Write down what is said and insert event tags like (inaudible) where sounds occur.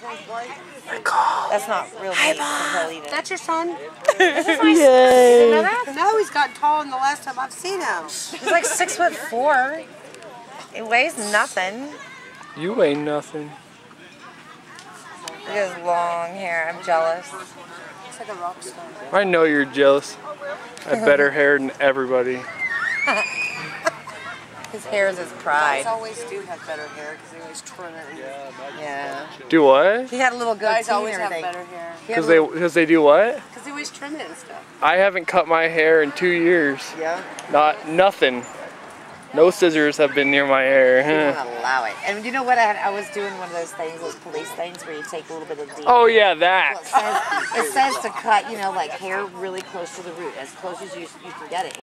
That's not real meat. Hey, eat it. That's your son? Yay. No, he's gotten tall in the last time I've seen him. He's like six foot four. It weighs nothing. You weigh nothing. Look at his long hair. I'm jealous. Looks like a rock star. I know you're jealous. Oh, I have better hair than everybody. (laughs) His hair is his Guys pride. always do have better hair because they always trim it. Yeah. Do what? He had a little goatee Guys always have everything. better hair Because they little- because they do what? because they always trim it and stuff. I haven't cut my hair in two years. Yeah. Not nothing. No scissors have been near my He hair. won't allow it. And you know what? I, had, I was doing one of those things, those police things, where you take a little bit of the. oh yeah, Well, that. it says, it says to cut, you know, like hair really close to the root, as close as you, you can get it.